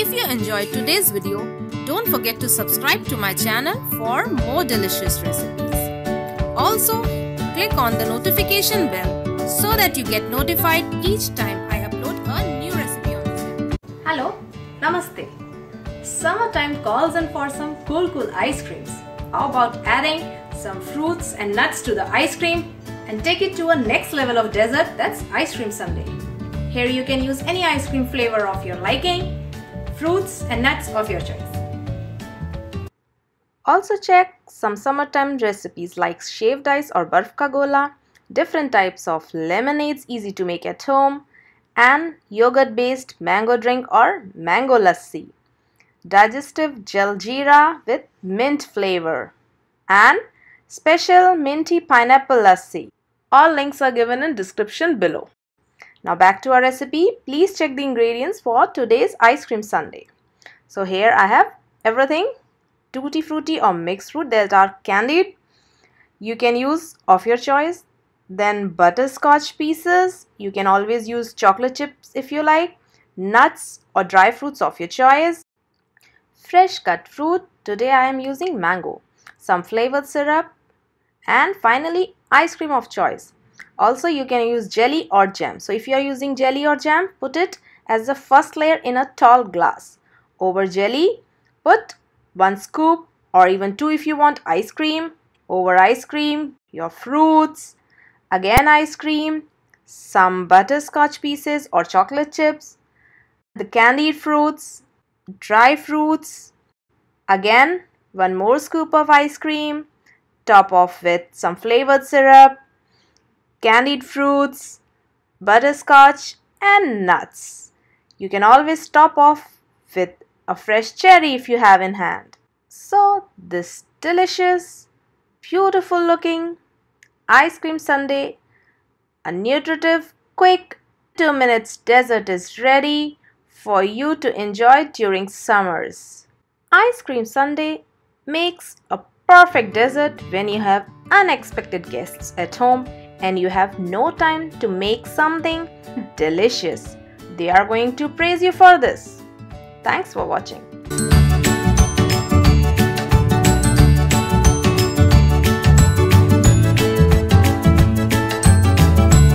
If you enjoyed today's video, don't forget to subscribe to my channel for more delicious recipes. Also, click on the notification bell so that you get notified each time I upload a new recipe on the channel. Hello, Namaste. Summertime calls in for some cool cool ice creams. How about adding some fruits and nuts to the ice cream and take it to a next level of dessert that's ice cream sundae. Here you can use any ice cream flavor of your liking, fruits and nuts of your choice. Also check some summertime recipes like shaved ice or barf ka gola, different types of lemonades easy to make at home, and yogurt based mango drink or mango lassi, digestive jaljeera with mint flavor, and special minty pineapple lassi. All links are given in description below. Now back to our recipe. Please check the ingredients for today's ice cream sundae. So here I have everything tutti frutti or mixed fruit that are candied. You can use of your choice. Then butterscotch pieces. You can always use chocolate chips if you like. Nuts or dry fruits of your choice. Fresh cut fruit. Today I am using mango. Some flavored syrup. And finally ice cream of choice. Also you can use jelly or jam. So if you are using jelly or jam, put it as the first layer in a tall glass. Over jelly, put one scoop or even two if you want ice cream. Over ice cream, your fruits. Again ice cream, some butterscotch pieces or chocolate chips, the candied fruits, dry fruits. Again, one more scoop of ice cream, top off with some flavored syrup, candied fruits, butterscotch and nuts. You can always top off with a fresh cherry if you have in hand. So this delicious, beautiful looking ice cream sundae, a nutritive, quick 2 minutes dessert is ready for you to enjoy during summers. Ice cream sundae makes a perfect dessert when you have unexpected guests at home and you have no time to make something delicious. They are going to praise you for this. Thanks for watching.